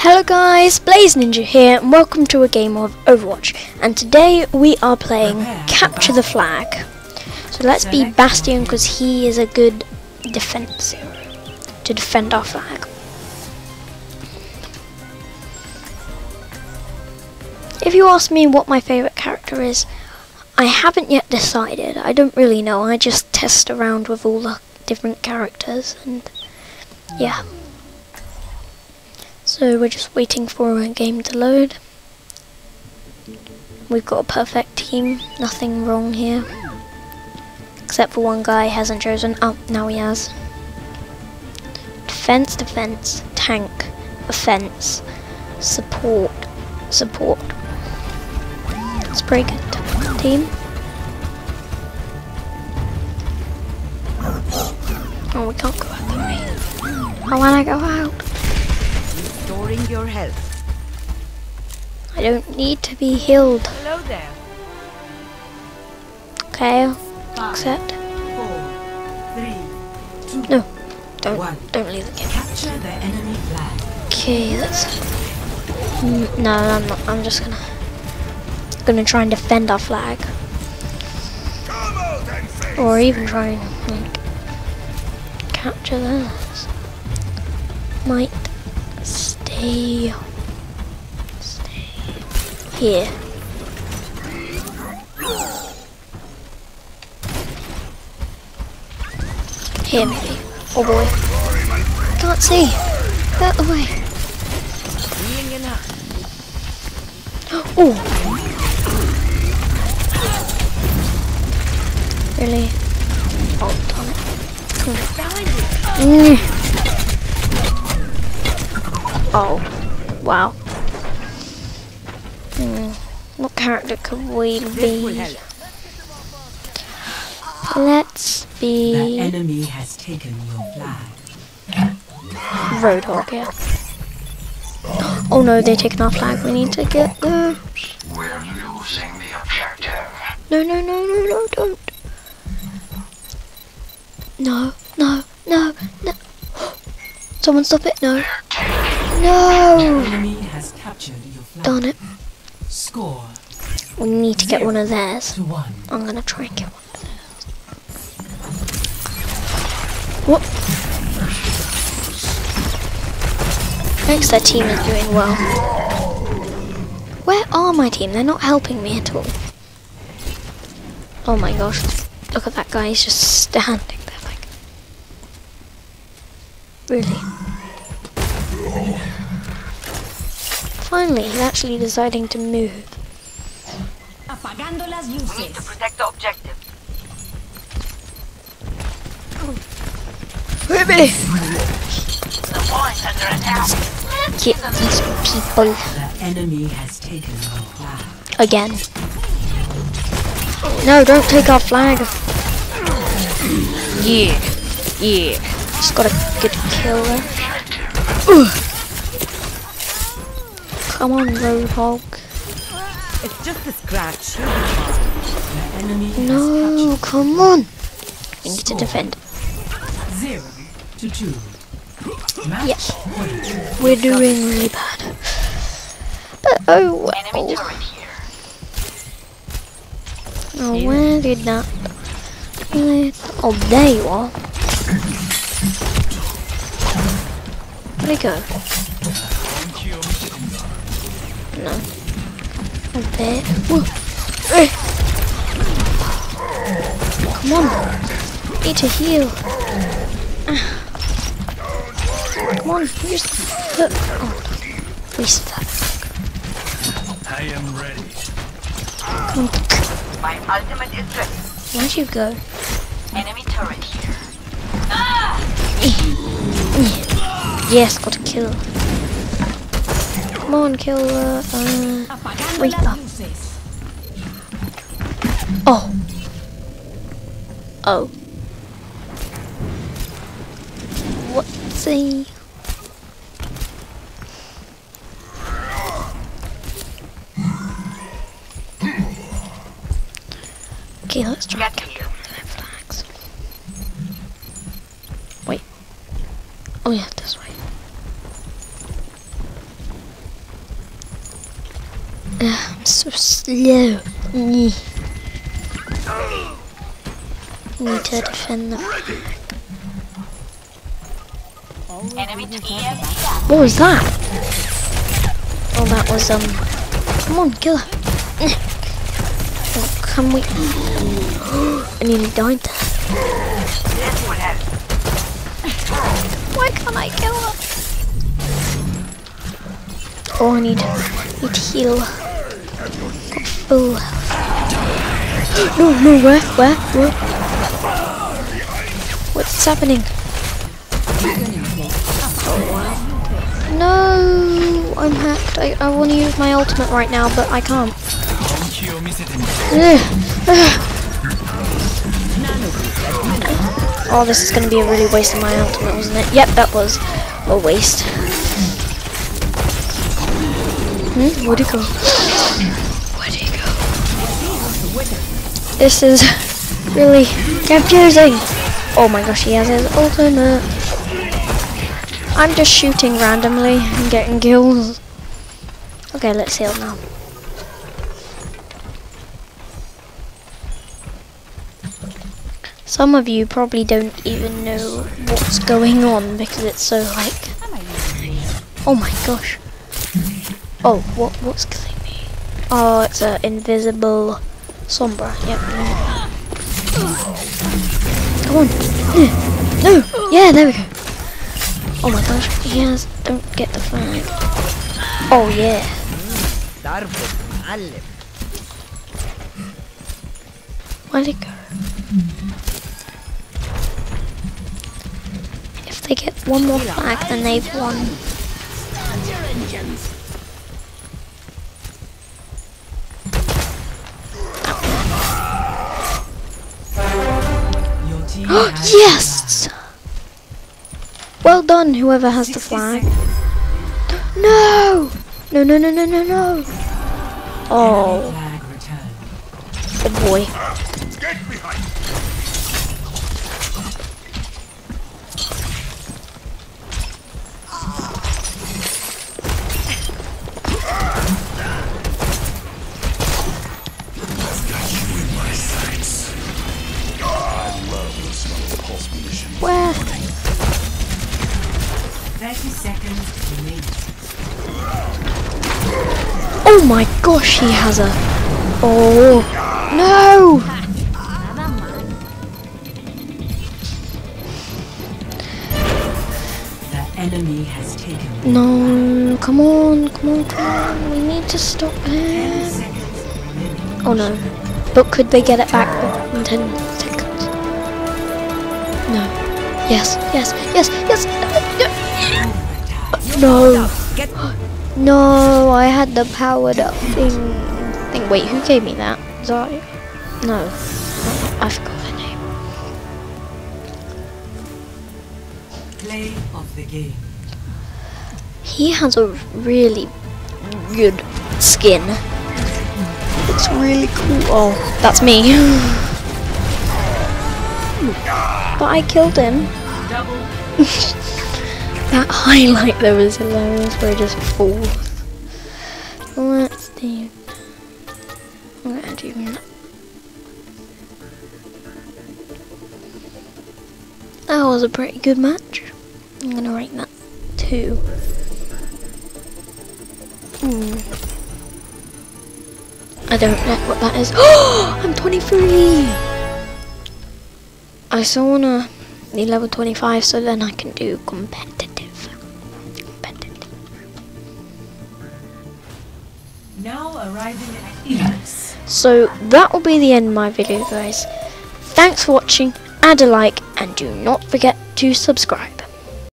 Hello guys, Blaze Ninja here and welcome to a game of Overwatch and today we are playing Capture the Flag. So let's be Bastion because he is a good defense to defend our flag. If you ask me what my favourite character is, I haven't yet decided. I don't really know. I just test around with all the different characters and yeah. So we're just waiting for a game to load. We've got a perfect team, nothing wrong here. Except for one guy hasn't chosen. Oh, now he has. Defense, defense, tank, offense, support, support. It's pretty good team. Oh, we can't go out that way. I wanna go out. Restoring your health. I don't need to be healed. Hello there. Okay, Five, accept. four, three, two, No, don't one. don't leave the game. Capture the enemy flag. Okay, let's. Mm, No, I'm not. I'm just gonna gonna try and defend our flag, or even try and like, capture this. Might stay stay here. Here, maybe. Oh boy. Can't see. Get out the way. Oh. Really? Oh, damn it. Mm. Oh, wow. Hmm. What character could we be? Let's be... The be enemy has taken your flag. Roadhog, yeah. Oh no, they're taking our flag. We need to get there. We're losing the objective. No, no, no, no, no, don't. No, no, no, no. Someone stop it. No. No. Enemy has captured your flag. Darn it. Score We need to get one of theirs. one. I'm gonna try and get one of theirs. What? Thanks, their team is doing well. Where are my team? They're not helping me at all. Oh my gosh. Look at that guy, he's just standing there like... Really? Finally, he's actually deciding to move. Apagando las luces. to protect the objective. Baby! Oh. The point under attack. Get these people The enemy has taken your flag. again. No, don't take our flag. Yeah, yeah. Just got a good kill there. Ugh. Come on, Roadhog. It's just a scratch. The enemy has No, come on. We need to defend. zero to two. Yes. point. We're doing really bad. But oh Enemy well. turret here. Oh, where did that? Oh, there you are. Where'd go? No. Oh, there. Whoa. Eh. Come on. Need to heal. Ah. Come on, you just put. Oh, waste that. I am ready. Come on. My ultimate is ready. Where'd you go? Enemy turret here. Yes, got a kill. Come on, kill uh, uh Reaper. Oh. Oh. What's the Okay, let's try and capture flags. Wait. Oh yeah, this I'm so slow. Nee. Need to defend the. What was that? Oh, that was um. Come on, kill her. Oh, can we? I nearly died there. This would. Why can't I kill her? Oh, I need, Need to No, no, where, where, where? What's happening? No, I'm hacked. I, I want to use my ultimate right now, but I can't. oh, this is going to be a really waste of my ultimate, wasn't it? Yep, that was a waste. Hmm? Where'd he go? Where'd it go? This is really confusing. Oh my gosh, he has his ultimate. I'm just shooting randomly and getting kills. Okay, let's heal now. Some of you probably don't even know what's going on because it's so like. Oh my gosh. Oh, what what's killing me? Oh, it's an invisible sombra. Yep. Come on. No. Yeah, there we go. Oh my gosh. Has. Don't get the flag. Oh yeah. Where'd it go? If they get one more flag, then they've won. yes! Well done, whoever has the flag. No! No, no, no, no, no, no. Oh, oh boy. 30 seconds remaining. Oh my gosh, he has a. Oh no! The enemy has taken No, come on, come on, come on. We need to stop him. Oh no. But could they get it back in 10 seconds? No. Yes, yes, yes, yes. No. No, I had the powered up thing. thing. Wait, who gave me that? Zai? No. I forgot her name. Play of the game. He has a really good skin. It's really cool. Oh, that's me. but I killed him. that highlight there was hilarious where it just falls. Let's do. I'm gonna do that. That was a pretty good match. I'm gonna rate that two. Hmm. I don't know what that is. Oh, I'm 23. I still wanna be level 25 so then I can do. Competitive. Arriving at. So that will be the end of my video, guys. Thanks for watching. Add a like and do not forget to subscribe.